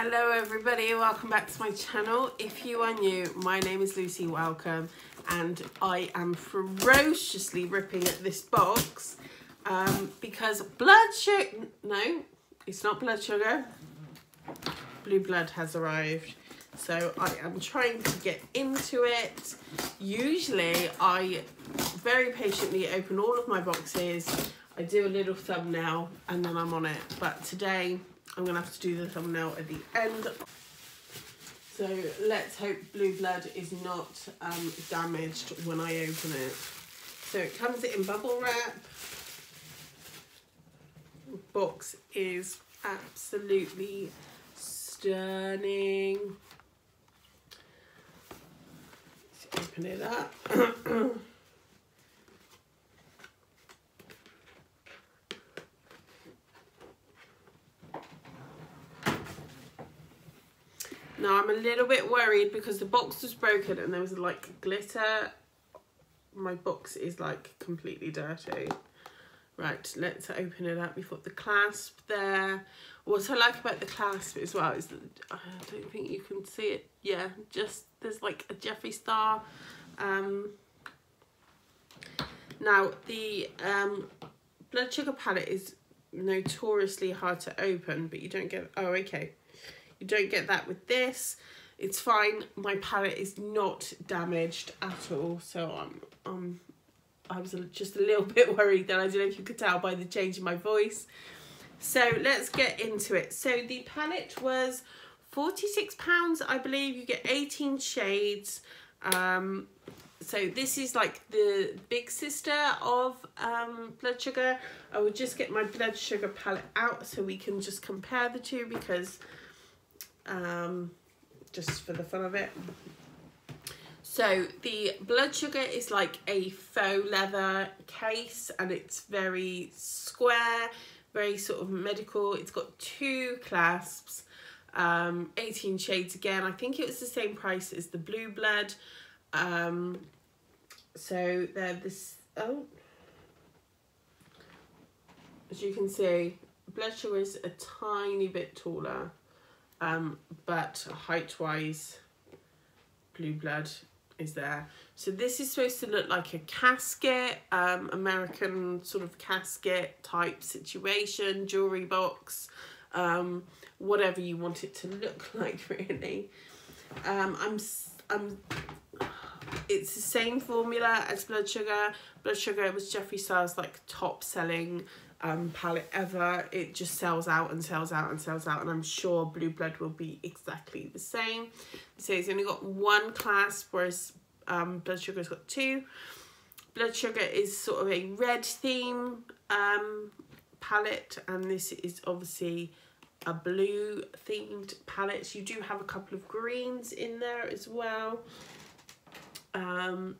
Hello everybody, welcome back to my channel. If you are new, my name is Lucy, welcome. And I am ferociously ripping at this box um, because blood sugar, no, it's not blood sugar. Blue blood has arrived. So I am trying to get into it. Usually I very patiently open all of my boxes. I do a little thumbnail and then I'm on it. But today I'm gonna have to do the thumbnail at the end. So let's hope Blue Blood is not um, damaged when I open it. So it comes in bubble wrap. Box is absolutely stunning. Let's open it up. Now I'm a little bit worried because the box was broken and there was like glitter. My box is like completely dirty. Right, let's open it up. We've got the clasp there. What I like about the clasp as well is that I don't think you can see it. Yeah, just there's like a Jeffree Star. Um, now the um, blood sugar palette is notoriously hard to open, but you don't get. Oh, okay. You don't get that with this. It's fine. My palette is not damaged at all. So I'm, um, I was just a little bit worried that I don't know if you could tell by the change in my voice. So let's get into it. So the palette was £46, I believe. You get 18 shades. Um, so this is like the big sister of um, blood sugar. I will just get my blood sugar palette out so we can just compare the two because um, just for the fun of it. So the blood sugar is like a faux leather case and it's very square, very sort of medical. It's got two clasps, um, 18 shades again. I think it was the same price as the blue blood. Um, so they're this, oh, as you can see, blood sugar is a tiny bit taller um, but height-wise, Blue Blood is there. So this is supposed to look like a casket, um, American sort of casket type situation, jewellery box, um, whatever you want it to look like really. Um, I'm, I'm, it's the same formula as Blood Sugar. Blood Sugar was Jeffree Star's like top selling um, palette ever. It just sells out and sells out and sells out and I'm sure Blue Blood will be exactly the same. So it's only got one clasp whereas um, Blood Sugar's got two. Blood Sugar is sort of a red theme um, palette and this is obviously a blue themed palette. You do have a couple of greens in there as well. Um,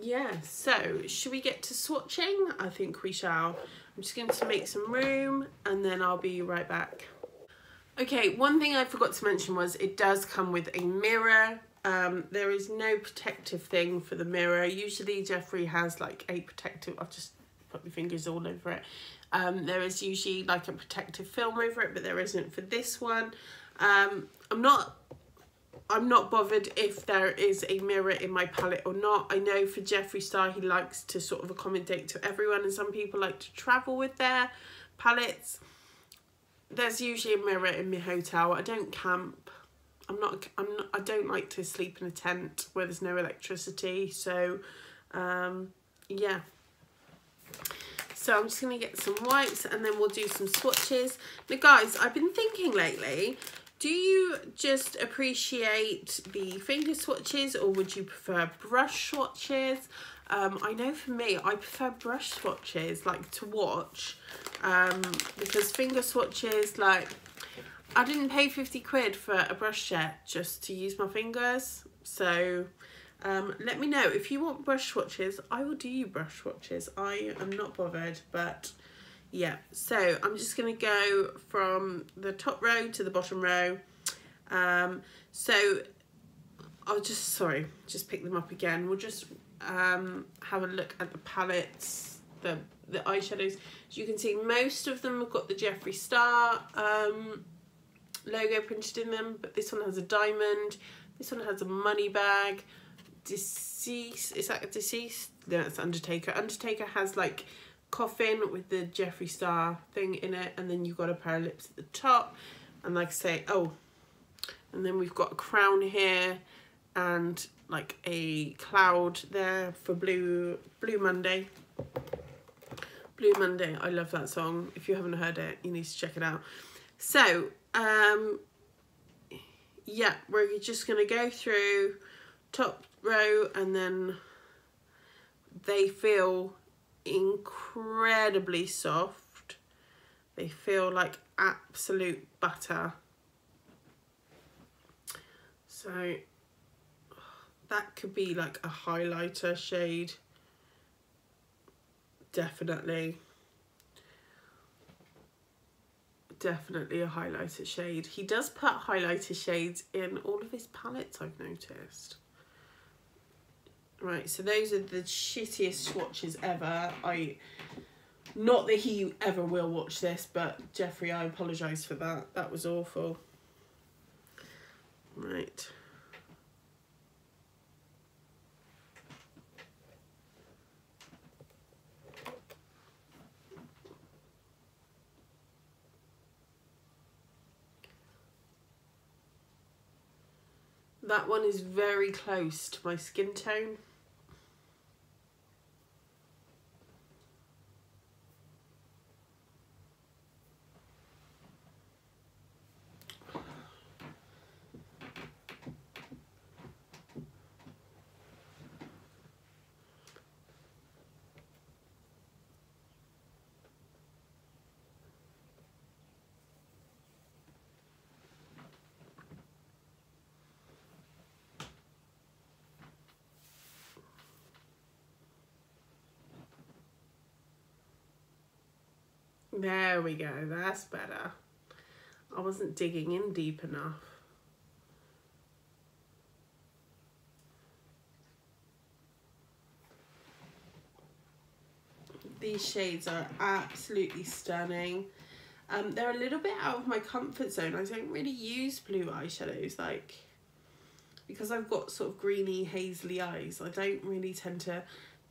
yeah, so should we get to swatching? I think we shall. I'm just going to make some room and then I'll be right back. Okay, one thing I forgot to mention was it does come with a mirror. Um, there is no protective thing for the mirror. Usually Jeffree has like a protective, I've just put my fingers all over it. Um, there is usually like a protective film over it, but there isn't for this one. Um, I'm not I'm not bothered if there is a mirror in my palette or not. I know for Jeffree Star, he likes to sort of accommodate to everyone and some people like to travel with their palettes. There's usually a mirror in my hotel. I don't camp. I'm not, I'm not, I don't like to sleep in a tent where there's no electricity. So, um, yeah. So I'm just going to get some wipes and then we'll do some swatches. Now guys, I've been thinking lately, do you just appreciate the finger swatches or would you prefer brush swatches? Um, I know for me, I prefer brush swatches, like to watch, um, because finger swatches, like, I didn't pay 50 quid for a brush set just to use my fingers. So um, let me know if you want brush swatches, I will do you brush swatches. I am not bothered, but yeah so I'm just going to go from the top row to the bottom row um, so I'll just sorry just pick them up again we'll just um, have a look at the palettes the the eyeshadows as you can see most of them have got the Jeffree Star um, logo printed in them, but this one has a diamond. This one has a money bag. Deceased, is that a deceased? No, it's Undertaker. Undertaker has like coffin with the Jeffree Star thing in it, and then you've got a pair of lips at the top. And like I say, oh, and then we've got a crown here and like a cloud there for Blue Blue Monday. Blue Monday, I love that song. If you haven't heard it, you need to check it out. So, um, yeah, we're just to go through top row and then they feel incredibly soft. They feel like absolute butter. So that could be like a highlighter shade. Definitely. Definitely a highlighter shade. He does put highlighter shades in all of his palettes, I've noticed. Right, so those are the shittiest swatches ever. I not that he ever will watch this, but Jeffree, I apologise for that. That was awful. Right. That one is very close to my skin tone. There we go, that's better. I wasn't digging in deep enough. These shades are absolutely stunning. Um, they're a little bit out of my comfort zone. I don't really use blue eyeshadows, like, because I've got sort of greeny, hazily eyes, I don't really tend to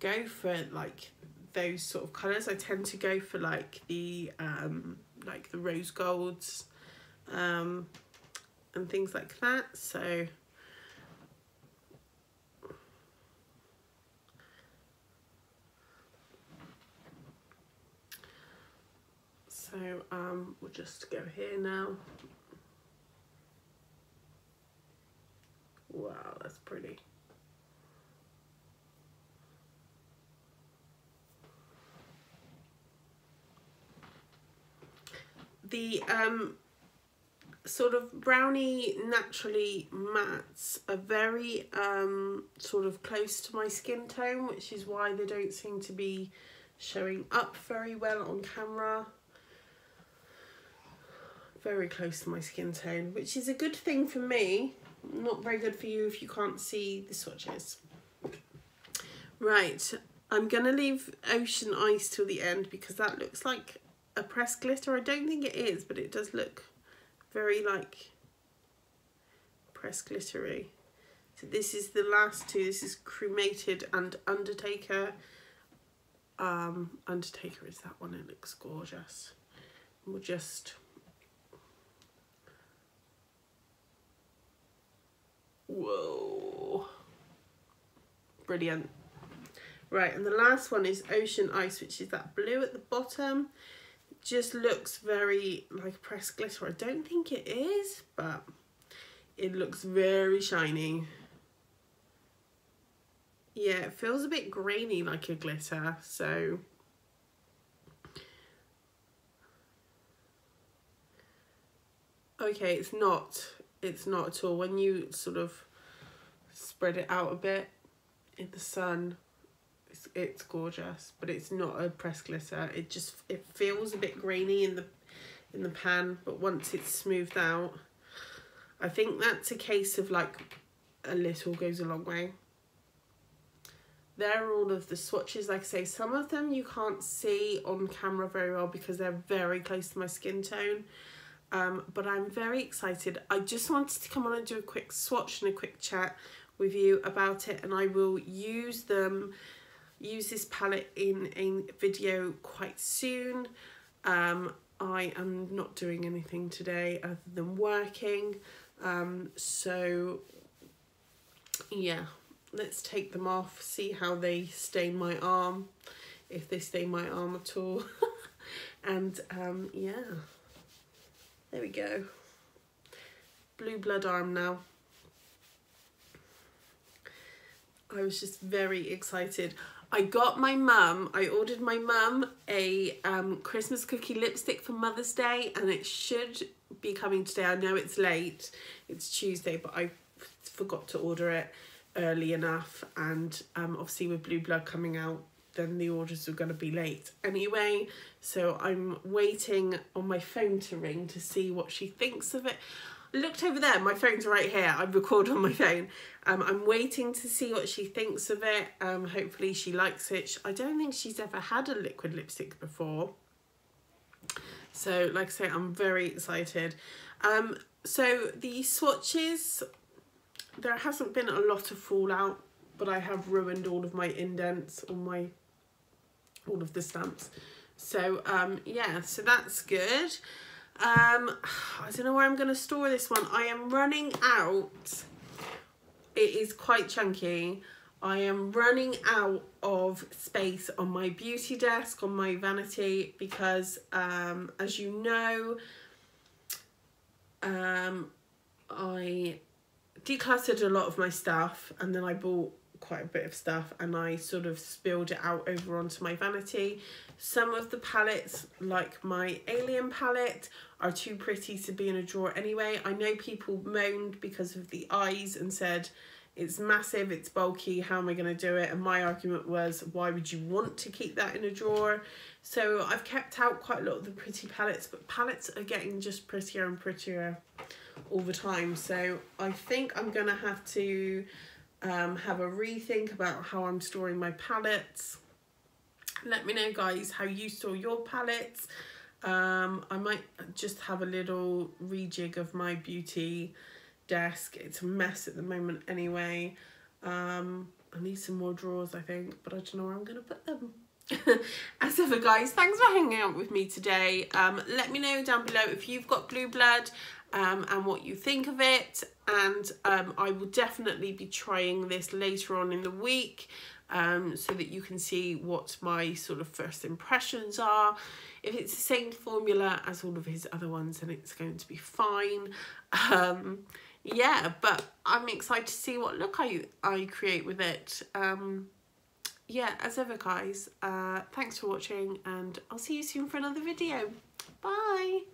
go for, like, those sort of colours. I tend to go for like the um, like the rose golds um, and things like that. So so um, we'll just go here now. Wow, that's pretty. The um, sort of brownie naturally mattes are very um, sort of close to my skin tone, which is why they don't seem to be showing up very well on camera. Very close to my skin tone, which is a good thing for me. Not very good for you if you can't see the swatches. Right, I'm going to leave Ocean Ice till the end because that looks like a pressed glitter. I don't think it is, but it does look very like pressed glittery. So this is the last two. This is Cremated and Undertaker. Um, Undertaker is that one. It looks gorgeous. We'll just... Whoa. Brilliant. Right, and the last one is Ocean Ice, which is that blue at the bottom just looks very like pressed glitter. I don't think it is, but it looks very shiny. Yeah, it feels a bit grainy like a glitter, so... Okay, it's not, it's not at all. When you sort of spread it out a bit in the sun, it's it's gorgeous, but it's not a pressed glitter. It just it feels a bit grainy in the in the pan, but once it's smoothed out, I think that's a case of like a little goes a long way. There are all of the swatches, like I say, some of them you can't see on camera very well because they're very close to my skin tone. um, but I'm very excited. I just wanted to come on and do a quick swatch and a quick chat with you about it and I will use them use this palette in a video quite soon. Um, I am not doing anything today other than working. Um, so yeah let's take them off see how they stain my arm if they stain my arm at all. And um, yeah there we go. Blue blood arm now. I was just very excited. I got my mum, I ordered my mum a um, Christmas cookie lipstick for Mother's Day and it should be coming today. I know it's late, it's Tuesday, but I forgot to order it early enough and um, obviously with Blue Blood coming out then the orders are going to be late anyway so I'm waiting on my phone to ring to see what she thinks of it looked over there, my phone's right here, I record on my phone. Um, I'm waiting to see what she thinks of it. Um, hopefully she likes it. I don't think she's ever had a liquid lipstick before. So like I say, I'm very excited. Um, so the swatches, there hasn't been a lot of fallout, but I have ruined all of my indents, all my, all of the stamps. So um, yeah, so that's good. Um, I don't know where I'm going to store this one. I am running out. It is quite chunky. I am running out of space on my beauty desk, on my vanity, because um, as you know, um, I decluttered a lot of my stuff and then I bought quite a bit of stuff and I sort of spilled it out over onto my vanity. Some of the palettes, like my Alien palette, are too pretty to be in a drawer anyway. I know people moaned because of the eyes and said, it's massive, it's bulky, how am I going to do it? And my argument was, why would you want to keep that in a drawer? So I've kept out quite a lot of the pretty palettes, but palettes are getting just prettier and prettier all the time. So I think I'm going to have to um, have a rethink about how I'm storing my palettes. Let me know guys how you store your palettes. Um, I might just have a little rejig of my beauty desk. It's a mess at the moment anyway. Um, I need some more drawers I think, but I don't know where I'm going to put them. As ever guys, thanks for hanging out with me today. Um, let me know down below if you've got blue blood um, and what you think of it and um, I will definitely be trying this later on in the week um, so that you can see what my sort of first impressions are. If it's the same formula as all of his other ones then it's going to be fine. Um, yeah, but I'm excited to see what look I, I create with it. Um, yeah, as ever guys, uh, thanks for watching and I'll see you soon for another video. Bye!